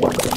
one.